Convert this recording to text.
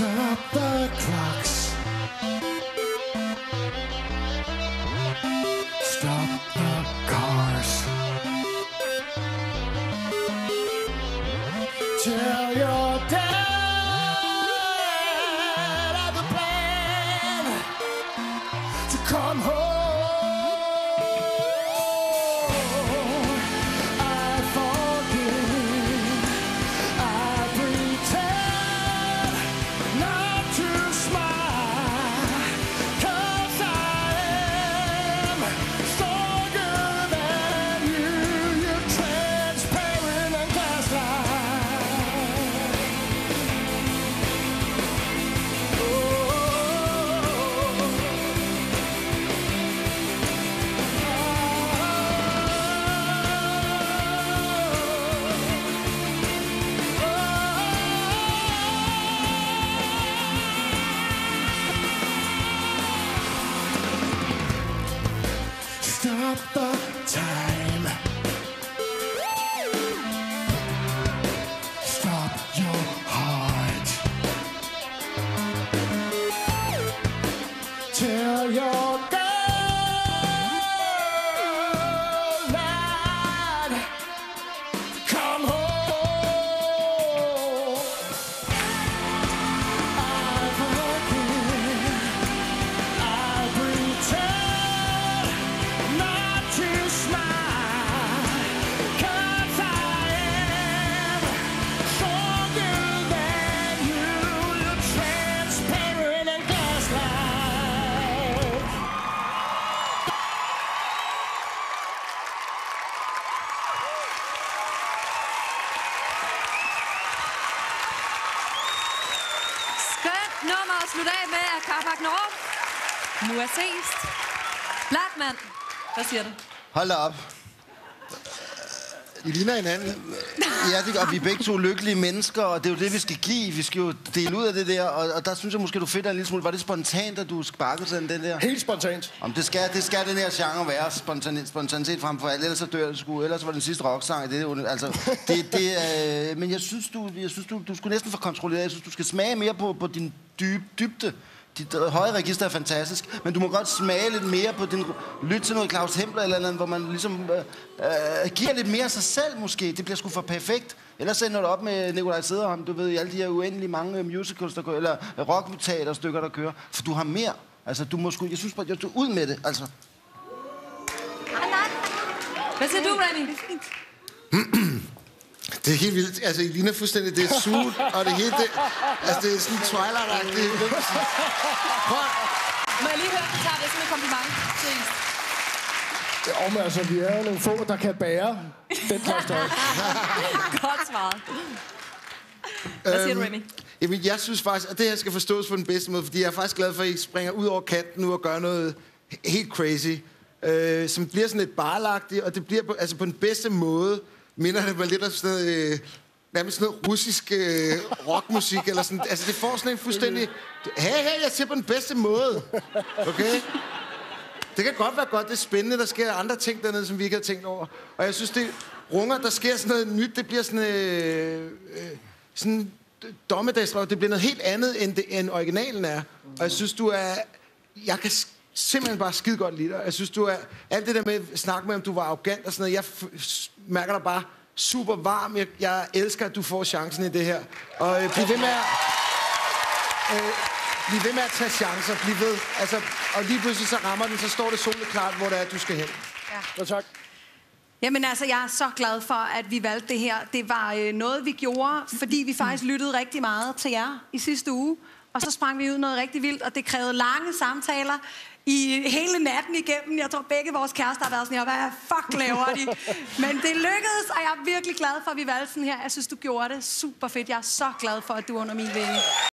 stop the clocks. Stop the cars. Tell your dad of the plan to come home. Stop the time. At slutte af med af Carpac Nord. Nu er ses. Blattmand. Hvad siger du? Hold da op. I ligner hinanden. Ja, det, og vi er begge to lykkelige mennesker, og det er jo det, vi skal give. Vi skal jo dele ud af det der, og, og der synes jeg måske, du fedt en lille smule. Var det spontant, at du sparkede sådan den der? Helt spontant. Om det skal, det skal den her genre være, spontan, spontanitet frem for alt. Ellers så dør det sgu. Ellers var den sidste rocksang. Det, er- altså, det, det, øh, men jeg synes, du, jeg synes du, du skulle næsten få kontrolleret. Jeg synes, du skal smage mere på, på din dyb, dybde. Dit øh, høje register er fantastisk, men du må godt smage lidt mere på din... Lyt til noget Claus Hempler eller andet, hvor man ligesom øh, øh, giver lidt mere af sig selv måske. Det bliver sgu for perfekt. Ellers ender du op med Nikolaj Sederholm, du ved, i alle de her uendelig mange øh, musicals, der kører, eller rockteaterstykker, der kører. For du har mere. Altså, du må sgu... Jeg synes bare, jeg du ud med det, altså. Hvad siger du? Det er helt vildt. Altså, I ligner fuldstændig. Det er suit, og det hele... Det, altså, det er sådan Twilight-agtigt. Prøv, Må jeg lige høre, du tager det som et kompliment. Ses. Ja, men altså, vi er jo nogle få, der kan bære den slags støj. Godt svaret. Hvad siger du, Remy? Jamen, jeg synes faktisk, at det her skal forstås på den bedste måde, fordi jeg er faktisk glad for, at I springer ud over kanten nu og gør noget helt crazy, øh, som bliver sådan lidt barlagtigt, og det bliver på, altså på den bedste måde, minder det mig lidt om sådan noget, øh, nærmest sådan noget russisk øh, rockmusik, eller sådan, altså det får sådan en fuldstændig, hey, hey, jeg ser på den bedste måde, okay? Det kan godt være godt, det er spændende, der sker andre ting dernede, som vi ikke har tænkt over. Og jeg synes, det runger, der sker sådan noget nyt, det bliver sådan, øh, øh, sådan dommedagsdrag, det bliver noget helt andet, end, det, end originalen er. Og jeg synes, du er... Jeg kan simpelthen bare skide godt lide dig. Jeg synes, du er... Alt det der med at snakke med, om du var arrogant og sådan noget, jeg mærker dig bare super varm. Jeg, jeg elsker, at du får chancen i det her. Og øh, bliv ved med at... Øh, bliv ved med at tage chancer. Bliv ved. Altså, og lige pludselig så rammer den, så står det soleklart, hvor det er, du skal hen. Ja, tak. Jamen altså, jeg er så glad for, at vi valgte det her. Det var øh, noget, vi gjorde, fordi vi faktisk lyttede rigtig meget til jer i sidste uge. Og så sprang vi ud noget rigtig vildt, og det krævede lange samtaler i hele natten igennem. Jeg tror, begge vores kærester har været sådan her, hvad fuck laver de? Men det lykkedes, og jeg er virkelig glad for, at vi valgte sådan her. Jeg synes, du gjorde det super fedt. Jeg er så glad for, at du er under min vinge.